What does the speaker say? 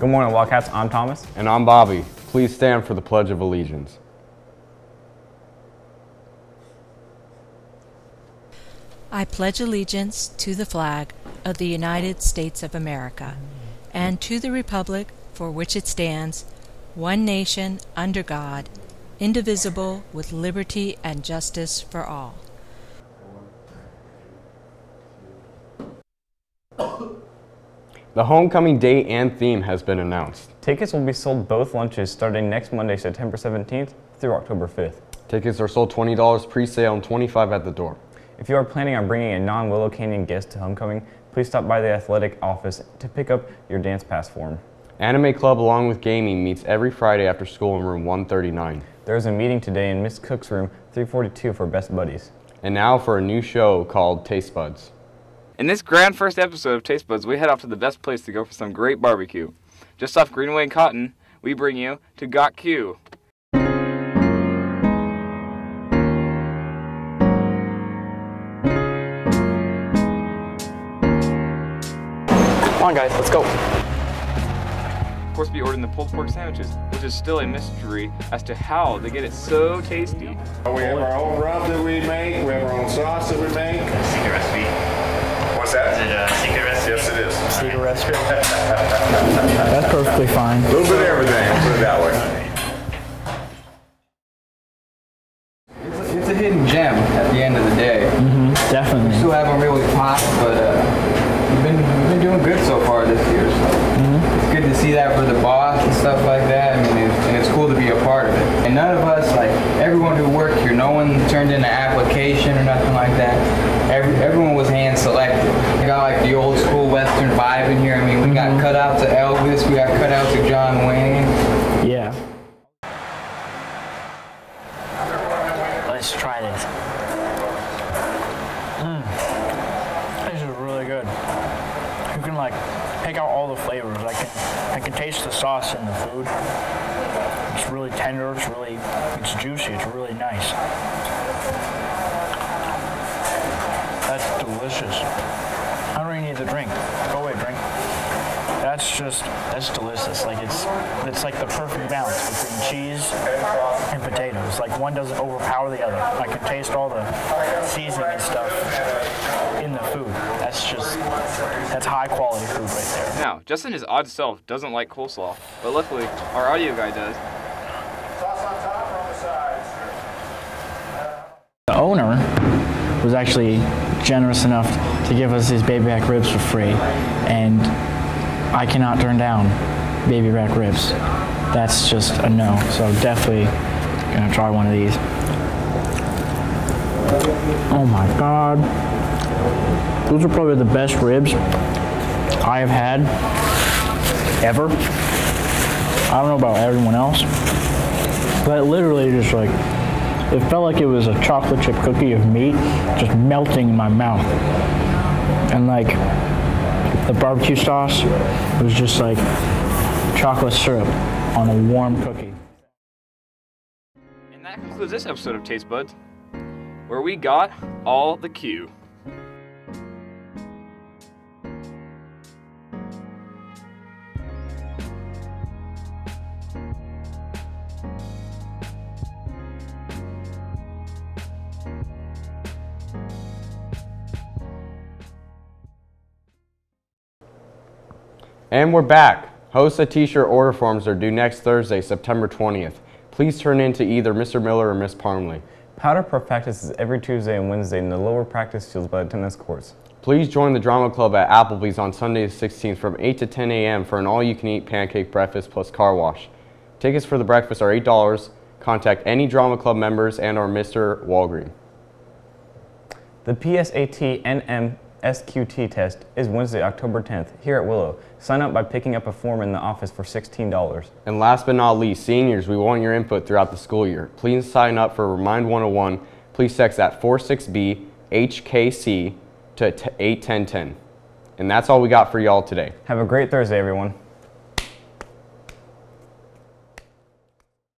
Good morning, Wildcats. I'm Thomas. And I'm Bobby. Please stand for the Pledge of Allegiance. I pledge allegiance to the flag of the United States of America and to the republic for which it stands, one nation under God, indivisible, with liberty and justice for all. The homecoming date and theme has been announced. Tickets will be sold both lunches starting next Monday, September 17th through October 5th. Tickets are sold $20 pre-sale and 25 at the door. If you are planning on bringing a non-Willow Canyon guest to homecoming, please stop by the athletic office to pick up your dance pass form. Anime Club along with gaming meets every Friday after school in room 139. There is a meeting today in Miss Cook's room 342 for Best Buddies. And now for a new show called Taste Buds. In this grand first episode of Taste Buds, we head off to the best place to go for some great barbecue. Just off Greenway and Cotton, we bring you to Got Q. Come on, guys, let's go. Of course, we ordered the pulled pork sandwiches, which is still a mystery as to how they get it so tasty. We have our own rub that we make. We have our own sauce that we make. Secret recipe. What's that? Is it a secret recipe? Yes, it is. Secret recipe. That's perfectly fine. A little bit of everything. Put it that way. It's a hidden gem at the end of the day. Mm-hmm, definitely. We still haven't really popped, but uh, we've been we've been doing good so far this year. So Mm-hmm. it's good to see that for the boss and stuff like that. I mean, it's, and it's cool to be a part of it. And none of us, like everyone who worked here, no one turned in an application or nothing like that. Every, everyone was hand selected. We got like the old school Western vibe in here. I mean, we got Mm-hmm. cutouts of Elvis, we got cut out to John Wayne. Yeah. Let's try this. Mmm. This is really good. You can like pick out all the flavors. I can I can taste the sauce in the food. It's really tender. It's really it's juicy. It's really nice. That's delicious. I don't even need the drink. Go drink. That's just that's delicious. Like it's it's like the perfect balance between cheese and potatoes. Like one doesn't overpower the other. I can taste all the seasoning and stuff in the food. That's just that's high quality food right there. Now, Justin, his odd self, doesn't like coleslaw, but luckily, our audio guy does. Sauce on top or on the? The owner was actually generous enough to give us his baby back ribs for free, and I cannot turn down baby back ribs. That's just a no. So definitely gonna try one of these. Oh my god. Those are probably the best ribs I have had ever. I don't know about everyone else, but literally just like it felt like it was a chocolate chip cookie of meat just melting in my mouth. And like the barbecue sauce was just like chocolate syrup on a warm cookie. And that concludes this episode of Taste Buds, where we got all the Q. And we're back. HOSA t-shirt order forms are due next Thursday, September 20th. Please turn in to either Mr. Miller or Miss Parmley. Powder Puff is every Tuesday and Wednesday in the lower practice fields by the tennis courts. Please join the drama club at Applebee's on Sunday the 16th from 8 to 10 a.m. for an all-you-can-eat pancake breakfast plus car wash. Tickets for the breakfast are $8. Contact any drama club members and or Mr. Walgreen. The PSAT NMSQT test is Wednesday, October 10th here at Willow. Sign up by picking up a form in the office for $16. And last but not least, seniors, we want your input throughout the school year. Please sign up for Remind 101. Please text that 46B HKC to t- 81010. And that's all we got for y'all today. Have a great Thursday, everyone.